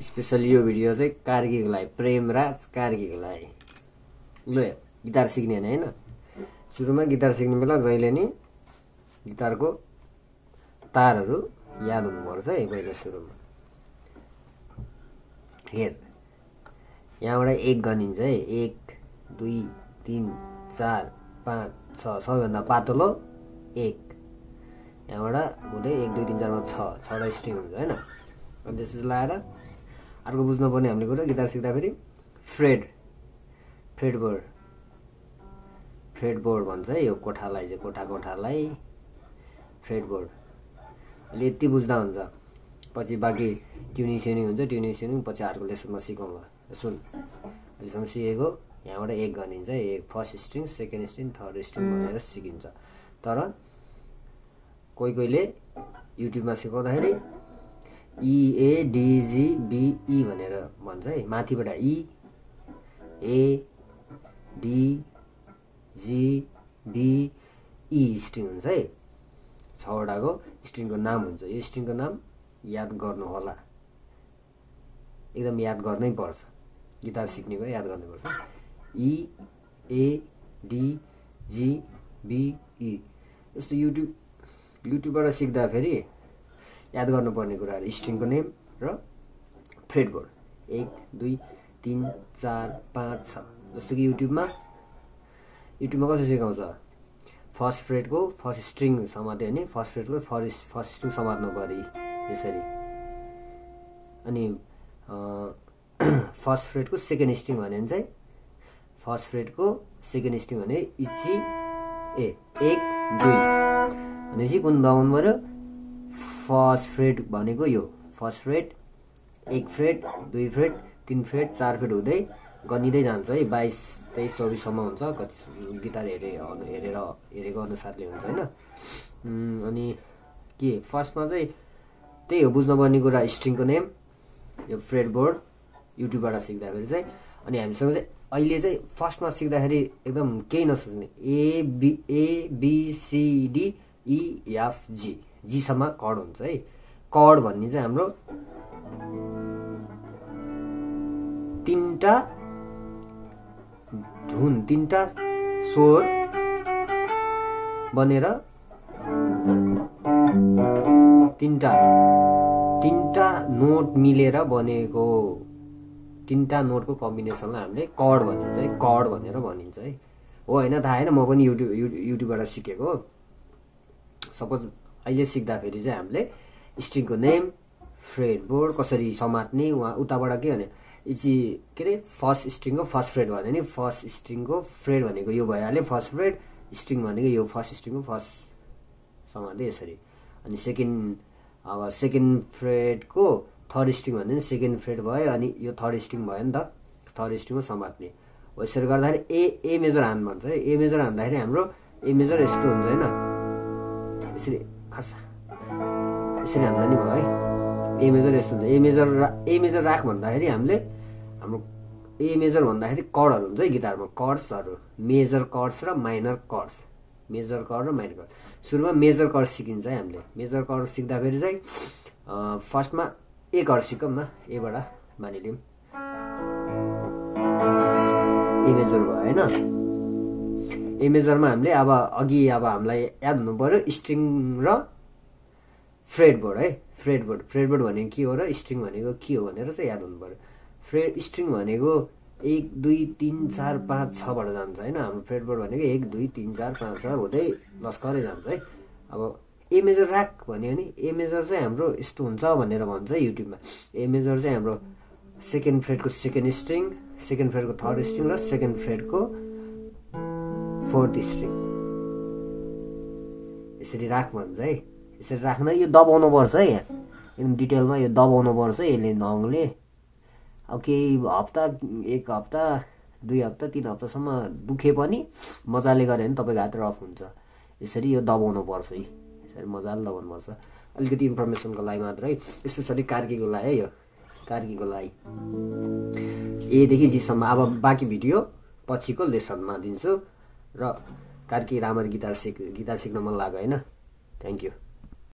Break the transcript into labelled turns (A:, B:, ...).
A: Specially यो video चाहिँ कार्कीको लागि प्रेमराज कार्कीको लागि ल गिटार सिक्ने होइन होइन? सुरुमा गिटार सिक्ने बेला जहिले नि गिटारको तारहरू याद हुनुपर्छ है पहिला सुरुमा। हेर यहाँबाट एक गनिन्छ है। एक दुई तिन चार पाँच छ सबैभन्दा पातलो एक। यहाँबाट हुँदै एक दुई तिन चारमा छ छवटा स्ट्रिङ हुन्छ होइन? अनि त्यसपछि लगाएर अर्को बुझ्नुपर्ने हामीले कुरो गिटार सिक्दाखेरि fret Fred board Fred board भन्छ है यो कोठालाई चाहिँ कोठा कोठालाई फ्रेड बोर्ड अहिले यति बुझ्दा हुन्छ। पछि बाँकी ट्युनिङ स्युनिङ हुन्छ ट्युनिङ स्युनिङ पछि अर्को लेसनमा सिकाउँला सुन। अहिलेसम्म सिकेको यहाँबाट एक गनिन्छ एक first string second string third string भनेर सिकिन्छ। तर कोही कोहीले युट्युबमा सिकाउँदाखेरि इएडिजिबिई भनेर भन्छ है माथिबाट इ ए डी जी स्ट्रिङ हुन्छ है। छवटाको स्ट्रिङको नाम हुन्छ। यो स्ट्रिङको नाम याद गर्नु होला एकदम याद गर्नै पर्छ। गिटार सिक्नेको याद गर्नुपर्छ इ ए डी जी बिई यस्तो युट्युब युट्युबबाट सिक्दाखेरि याद गर्नुपर्ने कुराहरू स्ट्रिङको नेम र फ्रेड बोर्ड एक दुई तिन चार पाँच छ। जस्तो कि युट्युबमा। युट्युबमा कसरी सिकाउँछ? फर्स्ट फ्रेडको फर्स्ट स्ट्रिङ समात्यो भने फर्स्ट फ्रेडको फर्स्ट फर्स्ट स्ट्रिङ समात्नु पऱ्यो यसरी। अनि फर्स्ट फ्रेडको सेकेन्ड स्ट्रिङ भन्यो भने चाहिँ फर्स्ट फ्रेडको सेकेन्ड स्ट्रिङ भने इची ए एक दुई। भनेपछि कुन दबाउनु पऱ्यो? फर्स्ट फ्रेड भनेको यो। फर्स्ट फ्रेड एक फ्रेड दुई फ्रेड तिन फ्रेड चार फ्रेड हुँदै गनिँदै जान्छ। है बाइस तेइस चौबिससम्म हुन्छ। कति गिटार हेरे हेरेर हेरेको अनुसारले हुन्छ होइन? अनि के? फर्स्टमा चाहिँ त्यही हो बुझ्नुपर्ने कुरा स्ट्रिङको नेम यो फ्रेड बोर्ड युट्युबबाट सिक्दाखेरि चाहिँ। अनि हामीसँग चाहिँ अहिले चाहिँ फर्स्टमा सिक्दाखेरि एकदम केही नसोच्ने A B A B C D E F G जीसम्म कड हुन्छ है। कड भन्ने चाहिँ हाम्रो तिनवटा धुन तिनवटा स्वर बनेर तिनवटा तिनवटा नोट मिलेर बनेको तिनवटा नोटको कम्बिनेसनलाई हामीले कड भनिन्छ है। कड भनेर भनिन्छ है। हो होइन थाहा होइन म पनि युट्युब युट्युबबाट सिकेको सपोज अहिले सिक्दाखेरि चाहिँ हामीले स्ट्रिङको नेम फ्रेड बोर्ड कसरी समात्ने उहाँ उताबाट के भने इची के अरे? फर्स्ट स्ट्रिङको फर्स्ट फ्रेड भन्यो नि। फर्स्ट स्ट्रिङको फ्रेड भनेको यो भइहाल्यो। फर्स्ट फ्रेड स्ट्रिङ भनेको यो फर्स्ट स्ट्रिङको फर्स्ट समात्दै यसरी। अनि सेकेन्ड अब सेकेन्ड फ्रेडको थर्ड स्ट्रिङ भन्यो भने सेकेन्ड फ्रेड भयो अनि यो थर्ड स्ट्रिङ भयो नि त। थर्ड स्ट्रिङमा समात्ने। हो यसरी गर्दाखेरि ए ए मेजर हान्नु भन्छ है। ए मेजर हान्दाखेरि हाम्रो ए मेजर यस्तो हुन्छ होइन। यसरी खास यसरी हान्दा नि भयो है ए मेजर यस्तो हुन्छ ए मेजर ए मेजर राख भन्दाखेरि हामीले हाम्रो ए मेजर भन्दाखेरि कडहरू हुन्छ है गिटारमा। कर्ड्सहरू मेजर कर्ड्स र माइनर कर्ड्स मेजर कर्ड र माइनर कर्ड सुरुमा मेजर कर्ड सिकिन्छ है हामीले। मेजर कर्ड सिक्दाखेरि चाहिँ फर्स्टमा ए कर्ड सिकौँ न। एबाट मानिलिउँ। ए मेजर भयो होइन? ए हामीले अब अघि अब हामीलाई याद हुनु पऱ्यो स्ट्रिङ र फ्रेड बोर्ड है। फ्रेड बोर्ड फ्रेड बोर्ड भनेको के हो र स्ट्रिङ भनेको के हो भनेर चाहिँ याद हुनु पऱ्यो फ्रेड स्ट्रिङ भनेको एक दुई तिन चार पाँच छबाट जान्छ होइन। हाम्रो फ्रेड बोर्ड भनेको एक दुई तिन चार पाँच छ हुँदै लस्करै जान्छ है। अब ए मेजर राख भन्यो भने ए मेजर चाहिँ हाम्रो यस्तो हुन्छ भनेर भन्छ युट्युबमा ए मेजर चाहिँ हाम्रो सेकेन्ड फ्रेडको सेकेन्ड स्ट्रिङ सेकेन्ड फ्रेडको थर्ड स्ट्रिङ र सेकेन्ड फ्रेडको फोर्थ स्ट्रिङ यसरी राख भन्छ है। यसरी राख्दा यो दबाउनु पर्छ है यहाँ। एकदम डिटेलमा यो दबाउनु पर्छ यसले नङले अब केही हप्ता एक हप्ता दुई हप्ता तिन हप्तासम्म दुखे पनि मजाले गऱ्यो भने तपाईँको हात रफ हुन्छ। यसरी यो दबाउनु पर्छ है। यसरी मजाले दबाउनु पर्छ। अलिकति इन्फर्मेसनको लागि मात्र है। स्पेसली कार्कीको लागि है यो। कार्कीको लागि एदेखि जीसम्म। अब बाँकी भिडियो पछिको लेसनमा दिन्छु। र कार्की रामर गिटार सिक गिटार सिक्न मन लाग्यो होइन? Thank you